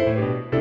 Música